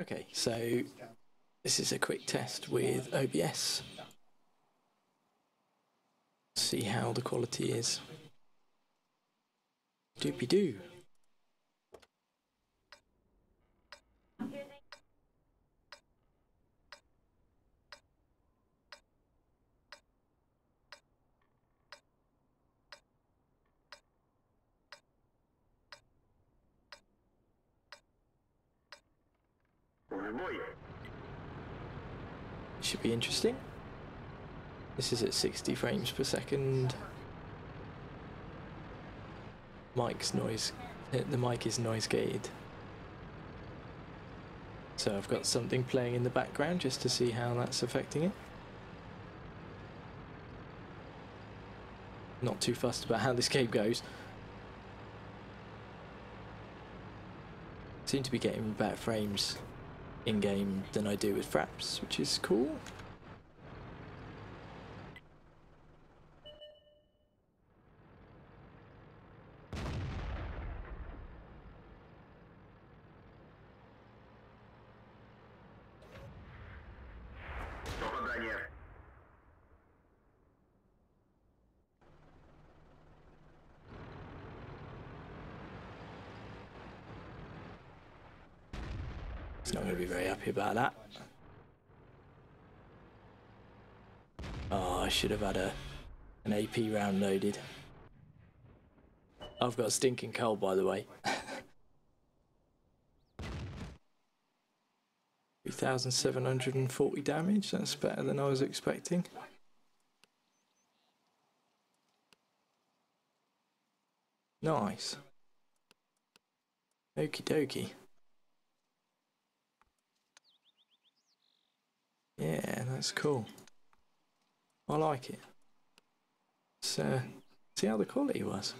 Okay, so this is a quick test with OBS. See how the quality is. Doopy doo. Should be interesting. This is at 60 frames per second. Mic's noise, the mic is noise gated. So I've got something playing in the background just to see how that's affecting it. Not too fussed about how this game goes. Seem to be getting better frames in game than I do with Fraps, which is cool. He's not going to be very happy about that. Oh, I should have had a an AP round loaded. I've got a stinking cold, by the way. 3,740 damage, that's better than I was expecting. Nice. Okie dokie. Yeah, that's cool. I like it. So, see how the quality was.